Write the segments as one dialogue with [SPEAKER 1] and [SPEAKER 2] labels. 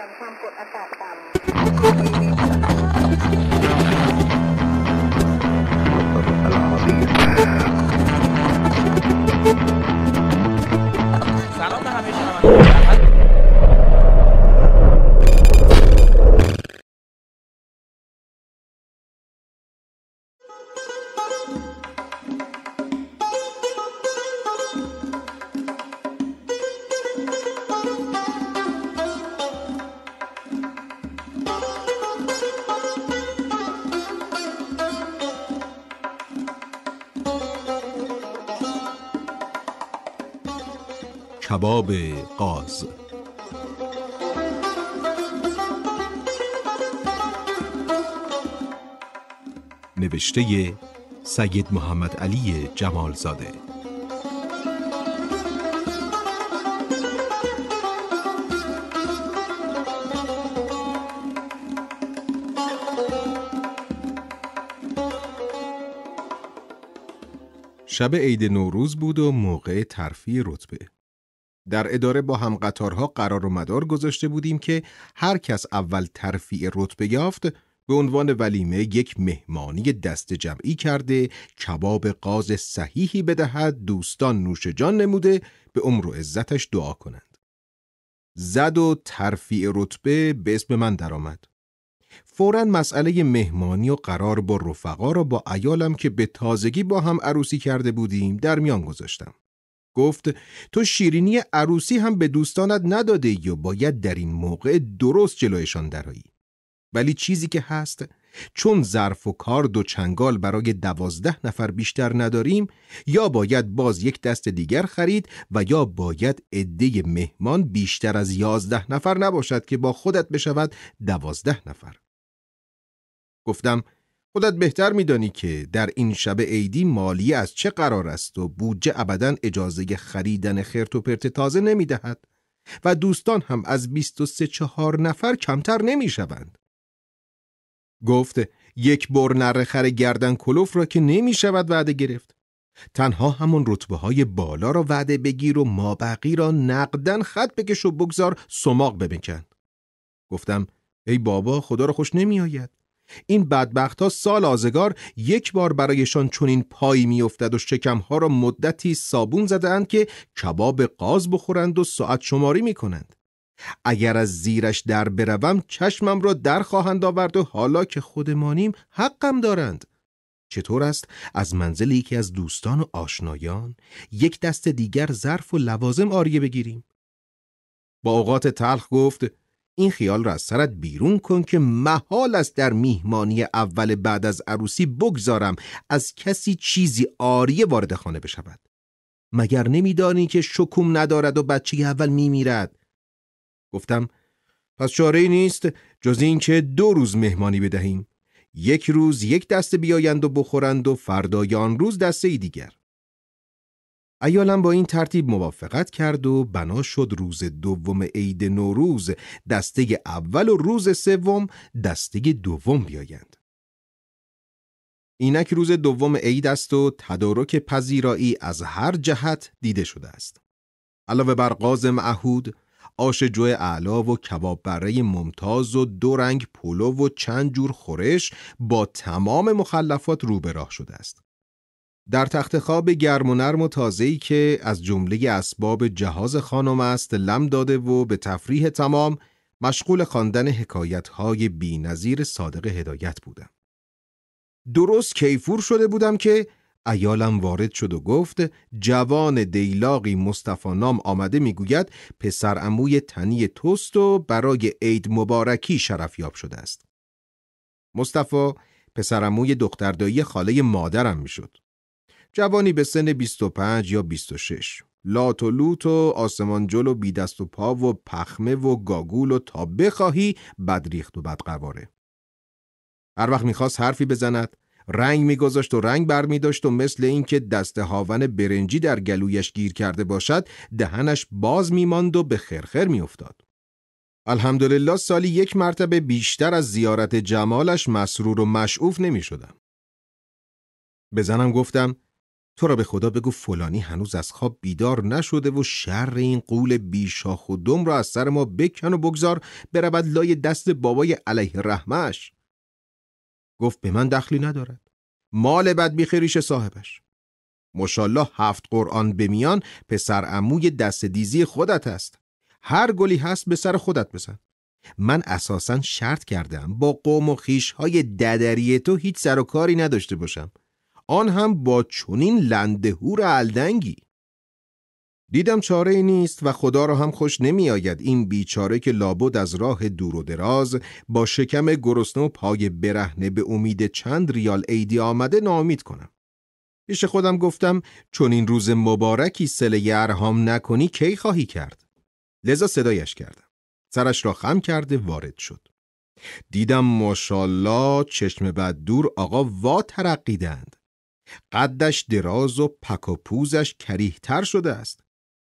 [SPEAKER 1] ย่างความกดอากาศต่ำ
[SPEAKER 2] สารต้
[SPEAKER 1] องทำให้ชาวบ้าน
[SPEAKER 3] کباب قاز. نوشته سید محمد علی جمالزاده. شب عید نوروز بود و موقع ترفیع رتبه. در اداره با هم قطارها قرار و مدار گذاشته بودیم که هر کس اول ترفیع رتبه یافت به عنوان ولیمه یک مهمانی دست جمعی کرده کباب قاز صحیحی بدهد دوستان نوش جان نموده به عمر و عزتش دعا کنند. زد و ترفیع رتبه به اسم من درآمد. فورا مسئله مهمانی و قرار با رفقا را با ایالم که به تازگی با هم عروسی کرده بودیم در میان گذاشتم. گفت تو شیرینی عروسی هم به دوستانت نداده یا باید در این موقع درست جلویشان درایی. ولی چیزی که هست چون ظرف و کار دو چنگال برای دوازده نفر بیشتر نداریم یا باید باز یک دست دیگر خرید و یا باید عده مهمان بیشتر از یازده نفر نباشد که با خودت بشود دوازده نفر. گفتم خودت بهتر میدانی که در این شب عیدی مالی از چه قرار است و بودجه ابدا اجازه خریدن خرت و پرت تازه نمی‌دهد و دوستان هم از بیست و سه چهار نفر کمتر نمی شوند. گفت یک بر نره خر گردن کلوف را که نمی شود وعده گرفت. تنها همون رتبه های بالا را وعده بگیر و مابقی را نقدن خط بکش و بگذار سماق ببکن. گفتم ای بابا خدا را خوش نمی آید. این بدبخت ها سال آزگار یک بار برایشان چنین پایی میافتد و شکمها را مدتی صابون زدند که کباب قاز بخورند و ساعت شماری می کنند. اگر از زیرش در بروم چشمم را در خواهند آورد و حالا که خودمانیم حقم دارند. چطور است از منزل یکی از دوستان و آشنایان یک دست دیگر ظرف و لوازم آریه بگیریم؟ با اوقات تلخ گفت این خیال را از سرت بیرون کن که محال است در میهمانی اول بعد از عروسی بگذارم از کسی چیزی آریه وارد خانه بشود. مگر نمیدانی که شکوم ندارد و بچه اول میمیرد؟ گفتم پس چاره نیست جز اینکه دو روز مهمانی بدهیم. یک روز یک دسته بیایند و بخورند و فردای آن روز دسته ای دیگر. ایالم با این ترتیب موافقت کرد و بنا شد روز دوم عید نوروز دسته اول و روز سوم دسته دوم بیایند. اینک روز دوم عید است و تدارک پذیرایی از هر جهت دیده شده است. علاوه بر قاز معهود، آش جو اعلا و کباب بره ممتاز و دو رنگ پلو و چند جور خورش با تمام مخلفات رو به راه شده است. در تخت خواب گرم و نرم و تازه‌ای که از جمله اسباب جهاز خانم است لم داده و به تفریح تمام مشغول خواندن حکایت‌های بی‌نظیر صادق هدایت بودم. درست کیفور شده بودم که ایالم وارد شد و گفت جوان دیلاقی مصطفی نام آمده می‌گوید پسر عموی تنی توست و برای عید مبارکی شرفیاب شده است. مصطفی پسرموی دختردایی خاله مادرم می‌شد. جوانی به سن 25 یا 26 لات و لوت و آسمان جل و بی دست و پا و پخمه و گاگول و تا بخواهی بدریخت و بدقواره هر وقت می‌خواست حرفی بزند رنگ میگذاشت و رنگ بر داشت و مثل اینکه دست هاون برنجی در گلویش گیر کرده باشد دهنش باز میماند و به خرخر میافتاد. الحمدلله سالی یک مرتبه بیشتر از زیارت جمالش مسرور و مشعوف نمی شدم. به زنم گفتم تو را به خدا بگو فلانی هنوز از خواب بیدار نشده و شر این قول بیشاخ و دم را از سر ما بکن و بگذار برود لای دست بابای علیه رحمش. گفت به من دخلی ندارد. مال بد بیخیریش صاحبش. مشالله هفت قرآن به میان پسر عموی دست دیزی خودت است. هر گلی هست به سر خودت بزن. من اساسا شرط کردم با قوم و خیش های ددری تو هیچ سر و کاری نداشته باشم. آن هم با چونین لندهور الدنگی دیدم چاره نیست و خدا را هم خوش نمی آید این بیچاره که لابد از راه دور و دراز با شکم گرسنه و پای برهنه به امید چند ریال عیدی آمده نامید کنم. پیش خودم گفتم چون این روز مبارکی سله ارهام نکنی کی خواهی کرد؟ لذا صدایش کردم. سرش را خم کرده وارد شد. دیدم ماشالله چشم بد دور آقا وا ترقیدند. قدش دراز و پک و پوزش کریهتر شده است.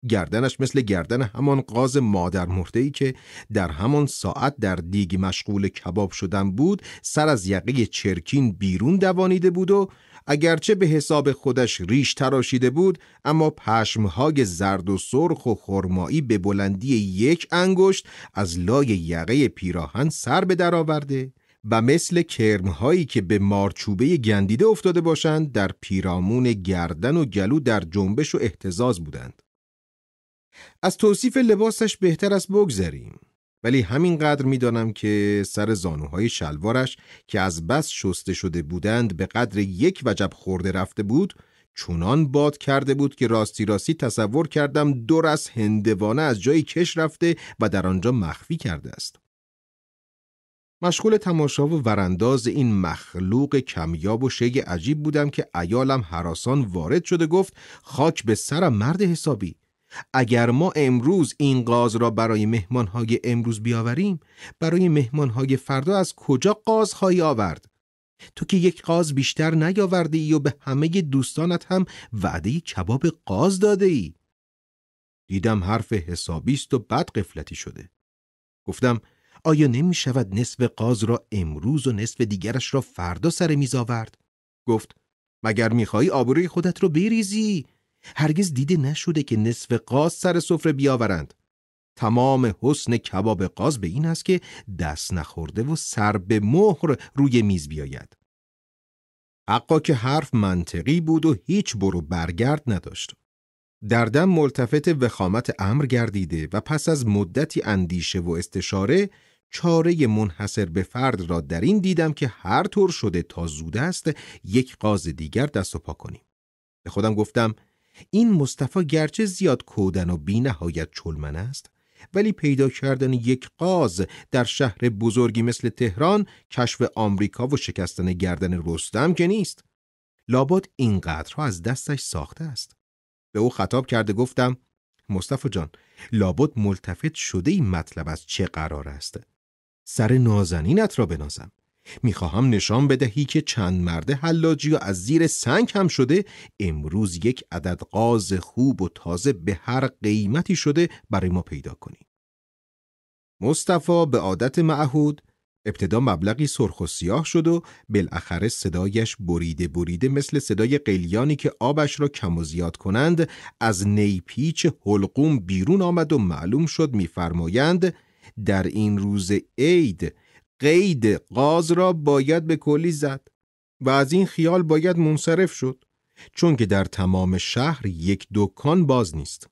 [SPEAKER 3] گردنش مثل گردن همان قاز مادر مرده ای که در همان ساعت در دیگ مشغول کباب شدن بود سر از یقه چرکین بیرون دوانیده بود و اگرچه به حساب خودش ریش تراشیده بود اما پشمهای زرد و سرخ و خرمایی به بلندی یک انگشت از لای یقه پیراهن سر به درآورده و مثل کرمهایی که به مارچوبه گندیده افتاده باشند در پیرامون گردن و گلو در جنبش و احتزاز بودند. از توصیف لباسش بهتر است بگذریم ولی همینقدر می‌دانم که سر زانوهای شلوارش که از بس شسته شده بودند به قدر یک وجب خورده رفته بود چونان باد کرده بود که راستی راستی تصور کردم دور از هندوانه از جایی کش رفته و در آنجا مخفی کرده است. مشغول تماشا و ورانداز این مخلوق کمیاب و شی عجیب بودم که ایالم حراسان وارد شده گفت خاک به سرم مرد حسابی. اگر ما امروز این قاز را برای مهمانهای امروز بیاوریم برای مهمانهای فردا از کجا قاز خواهی آورد؟ تو که یک قاز بیشتر نیاورده ای و به همه دوستانت هم وعده کباب قاز داده ای دیدم حرف حسابیست و بد قفلتی شده. گفتم آیا نمی شود نصف قاز را امروز و نصف دیگرش را فردا سر میز آورد؟ گفت مگر می‌خواهی آبروی خودت رو بریزی؟ هرگز دیده نشده که نصف قاز سر سفره بیاورند. تمام حسن کباب قاز به این است که دست نخورده و سر به مهر روی میز بیاید. حقا که حرف منطقی بود و هیچ برو برگرد نداشت. در دم ملتفت وخامت امر گردیده و پس از مدتی اندیشه و استشاره چاره منحصر به فرد را در این دیدم که هر طور شده تا زود است یک قاز دیگر دست و پا کنیم. به خودم گفتم این مصطفی گرچه زیاد کودن و بی نهایت چلمن است ولی پیدا کردن یک قاز در شهر بزرگی مثل تهران کشف آمریکا و شکستن گردن رستم که نیست. لابد اینقدرها از دستش ساخته است. به او خطاب کرده گفتم مصطفی جان لابد ملتفت شده این مطلب از چه قرار است؟ سر نازنینت را بنازم می‌خواهم نشان بدهی که چند مرده حلاجی و از زیر سنگ هم شده امروز یک عدد قاز خوب و تازه به هر قیمتی شده برای ما پیدا کنی. مصطفی به عادت معهود ابتدا مبلغی سرخ و سیاه شد و بالاخره صدایش بریده بریده مثل صدای قلیانی که آبش را کم و زیاد کنند از نیپیچ حلقوم بیرون آمد و معلوم شد میفرمایند در این روز عید قید قاز را باید به کلی زد و از این خیال باید منصرف شد چون که در تمام شهر یک دکان باز نیست.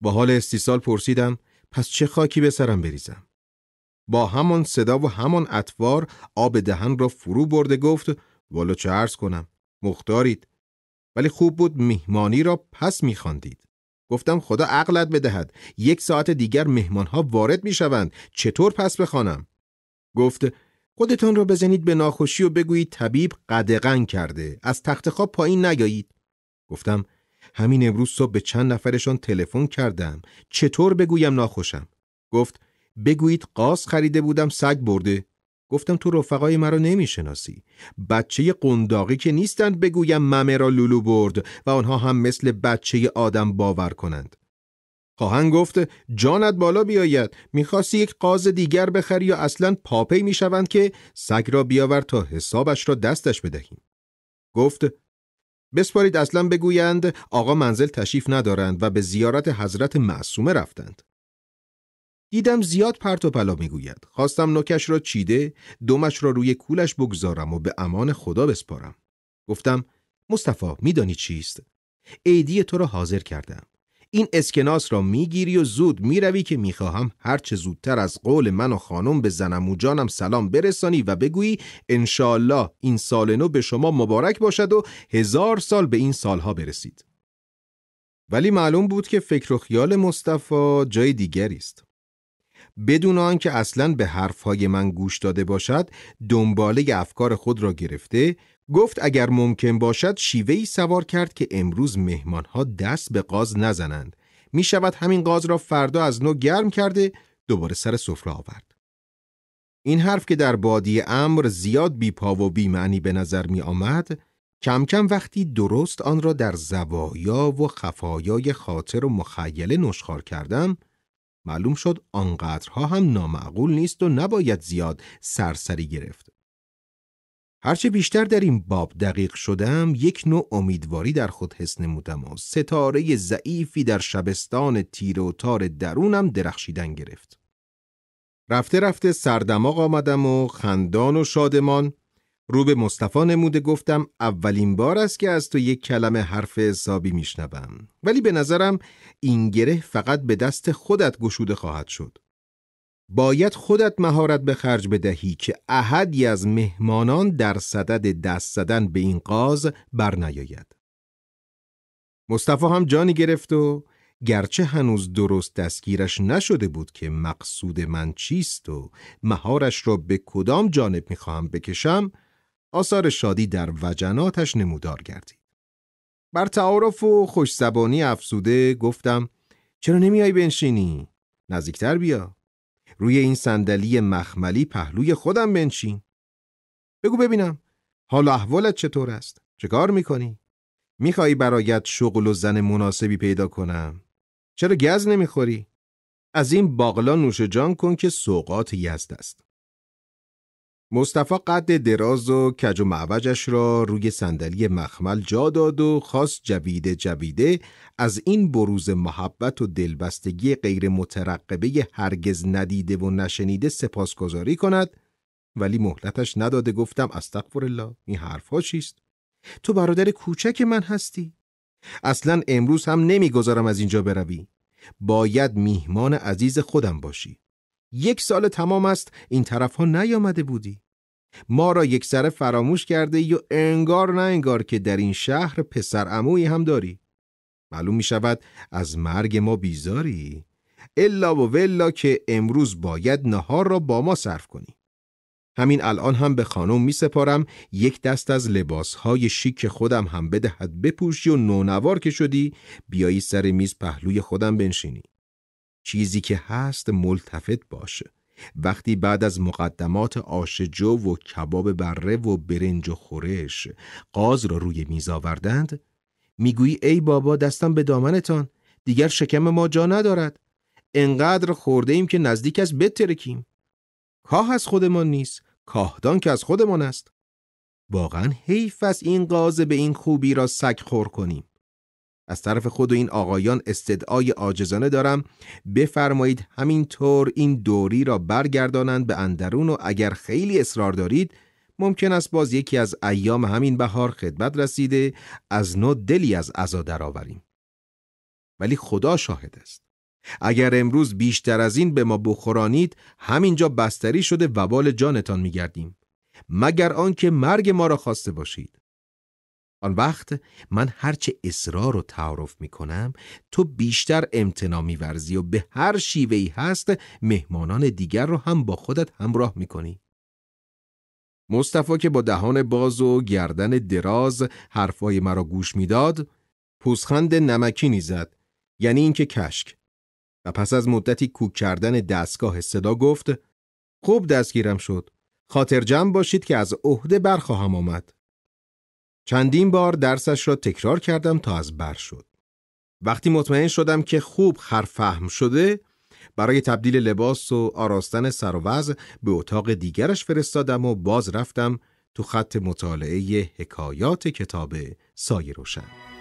[SPEAKER 3] با حال استیصال پرسیدم پس چه خاکی به سرم بریزم؟ با همان صدا و همان اطوار آب دهن را فرو برده گفت والا چه عرض کنم مختارید ولی خوب بود میهمانی را پس میخواندید گفتم خدا عقلت بدهد. یک ساعت دیگر مهمانها وارد می‌شوند. چطور پس بخوانم؟ گفت خودتان را بزنید به ناخوشی و بگویید طبیب قدغن کرده. از تخت خواب پایین نیایید. گفتم همین امروز صبح به چند نفرشان تلفن کردم. چطور بگویم ناخوشم؟ گفت بگویید قاس خریده بودم سگ برده. گفتم تو رفقای مرا نمی‌شناسی. بچه قنداقی که نیستند بگویم ممه را لولو برد و آنها هم مثل بچه آدم باور کنند. خواهند گفت جانت بالا بیاید. می‌خواستی یک قاز دیگر بخری یا اصلا پاپی می‌شوند که سگ را بیاور تا حسابش را دستش بدهیم؟ گفت بسپارید اصلا بگویند آقا منزل تشریف ندارند و به زیارت حضرت معصومه رفتند. دیدم زیاد پرت و پلا می‌گوید. خواستم نوکش را چیده، دمش را روی کولش بگذارم و به امان خدا بسپارم. گفتم مصطفی میدانی چیست؟ عیدی تو را حاضر کردم. این اسکناس را می‌گیری و زود می‌روی که می‌خواهم هرچه زودتر از قول من و خانم به زنمو جانم سلام برسانی و بگویی انشاالله این سال نو به شما مبارک باشد و هزار سال به این سالها برسید. ولی معلوم بود که فکر و خیال مصطفی جای دیگری است. بدون آنکه اصلا به حرفهای من گوش داده باشد دنباله افکار خود را گرفته گفت اگر ممکن باشد شیوهی سوار کرد که امروز مهمانها دست به قاز نزنند. می شود همین قاز را فردا از نو گرم کرده دوباره سر سفره آورد. این حرف که در بادی امر زیاد بی پا و بی معنی به نظر می آمد کم کم وقتی درست آن را در زوایا و خفایای خاطر و مخیله نشخار کردم معلوم شد آنقدرها هم نامعقول نیست و نباید زیاد سرسری گرفت. هرچه بیشتر در این باب دقیق شدم یک نوع امیدواری در خود حس نمودم و ستاره ضعیفی در شبستان تیر و تار درونم درخشیدن گرفت. رفته رفته سردماغ آمدم و خندان و شادمان رو به مصطفی نموده گفتم اولین بار است که از تو یک کلمه حرف حسابی میشنوم. ولی به نظرم این گره فقط به دست خودت گشوده خواهد شد. باید خودت مهارت به خرج بدهی که احدی از مهمانان در صدد دست زدن به این قاز بر نیاید مصطفی هم جانی گرفت و گرچه هنوز درست دستگیرش نشده بود که مقصود من چیست و مهارش را به کدام جانب می‌خواهم بکشم آثار شادی در وجناتش نمودار گردید. بر تعارف و خوش زبانی افسوده گفتم چرا نمیای بنشینی؟ نزدیکتر بیا. روی این صندلی مخملی پهلوی خودم بنشین. بگو ببینم حال احوالت چطور است؟ چه کار می‌کنی؟ میخوایی برایت شغل و زن مناسبی پیدا کنم؟ چرا گز نمی‌خوری؟ از این باقلا نوش جان کن که سوقات یزد است. مصطفی قد دراز و کج و معوجش را روی صندلی مخمل جا داد و خواست جویده جویده از این بروز محبت و دلبستگی غیر مترقبه هرگز ندیده و نشنیده سپاسگزاری کند ولی مهلتش نداده گفتم استغفر الله این حرفها چیست؟ تو برادر کوچک من هستی. اصلا امروز هم نمی‌گذارم از اینجا بروی. باید میهمان عزیز خودم باشی. یک سال تمام است این طرف ها نیامده بودی. ما را یک سر فراموش کرده یا انگار نه انگار که در این شهر پسر عمویی هم داری. معلوم می شود از مرگ ما بیزاری. الا و ولا که امروز باید نهار را با ما صرف کنی. همین الان هم به خانم می سپارم یک دست از لباسهای شیک خودم هم بدهد بپوشی و نونوار که شدی بیایی سر میز پهلوی خودم بنشینی. چیزی که هست ملتفت باشه. وقتی بعد از مقدمات آش جو و کباب بره و برنج و خورش قاز را روی میز آوردند می‌گویی ای بابا دستم به دامنتان دیگر شکم ما جا ندارد. انقدر خورده ایم که نزدیک از بترکیم کاه از خودمان نیست کاهدان که از خودمان است. واقعا حیف از این قاز به این خوبی را سگ خور کنیم. از طرف خود و این آقایان استدعای عاجزانه دارم. بفرمایید همینطور این دوری را برگردانند به اندرون و اگر خیلی اصرار دارید ممکن است باز یکی از ایام همین بهار خدمت رسیده از نو دلی از عزا درآوریم. ولی خدا شاهد است. اگر امروز بیشتر از این به ما بخورانید همینجا بستری شده وبال جانتان میگردیم. مگر آنکه مرگ ما را خواسته باشید. آن وقت من هرچه اصرار و تعارف می کنم تو بیشتر امتنا میورزی و به هر شیوهی هست مهمانان دیگر رو هم با خودت همراه می کنی. مصطفی که با دهان باز و گردن دراز حرفای مرا گوش می‌داد پوزخند نمکینی زد یعنی اینکه کشک. و پس از مدتی کوک کردن دستگاه صدا گفت خوب دستگیرم شد. خاطر جمع باشید که از عهده برخواهم آمد. چندین بار درسش را تکرار کردم تا از بر شد. وقتی مطمئن شدم که خوب خرفهم شده برای تبدیل لباس و آراستن سر و به اتاق دیگرش فرستادم و باز رفتم تو خط مطالعه حکایات کتاب سایه روشن